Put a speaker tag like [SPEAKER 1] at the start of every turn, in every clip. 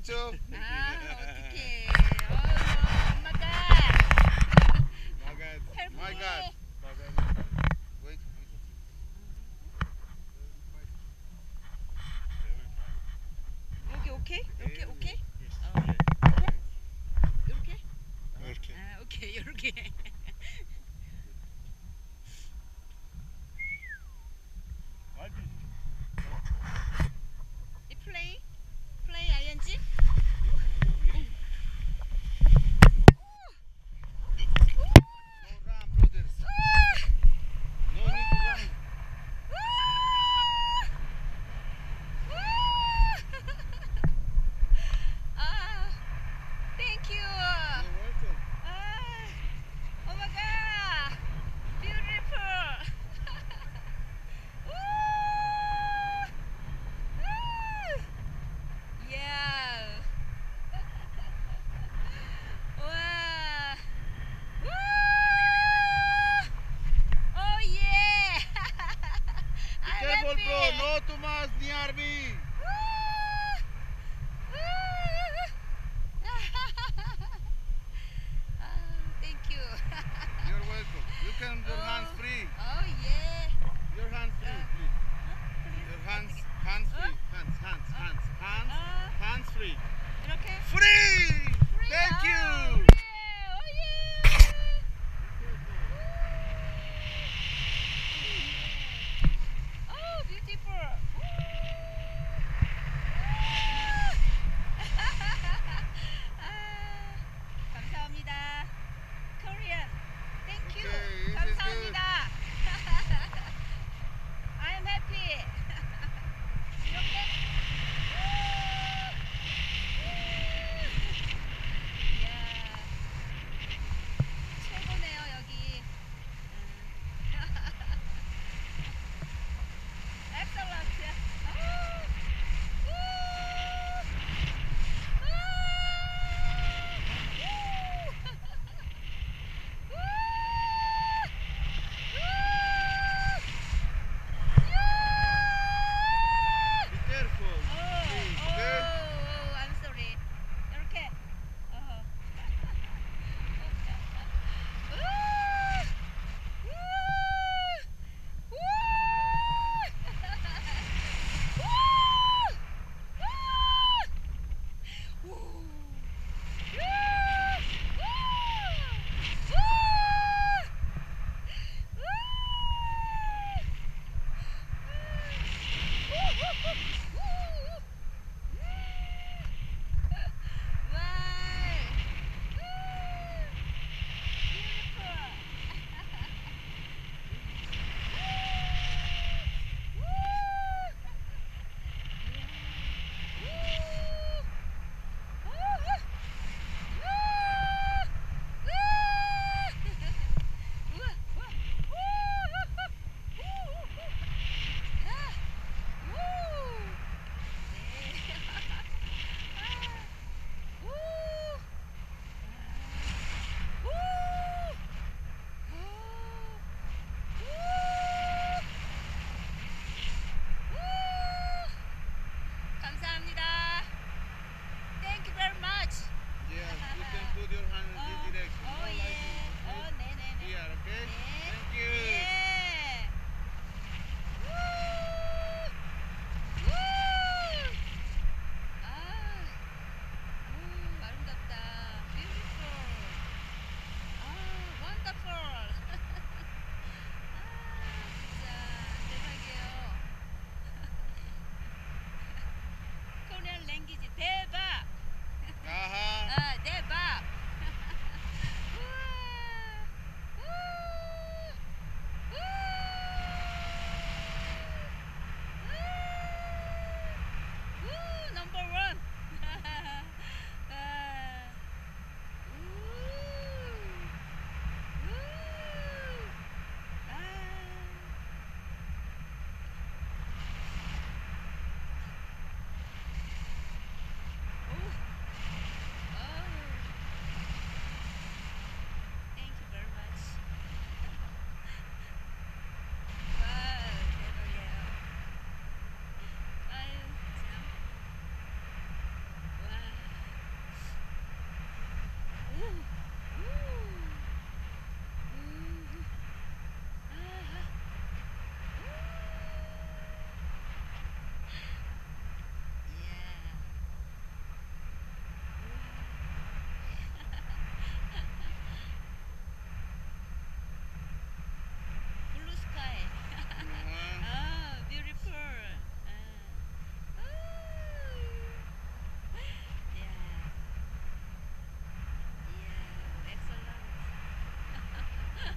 [SPEAKER 1] to
[SPEAKER 2] him?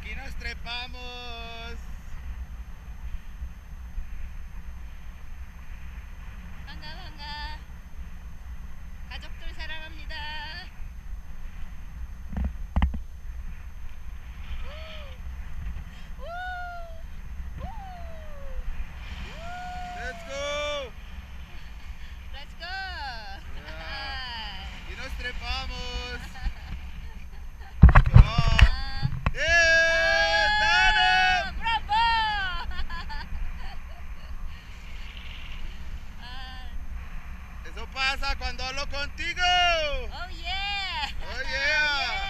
[SPEAKER 1] aquí nos trepamos. Eso pasa cuando hablo contigo.
[SPEAKER 2] Oh yeah.
[SPEAKER 1] Oh yeah.
[SPEAKER 2] Oh, yeah.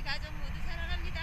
[SPEAKER 2] 우리 가족 모두 사랑합니다.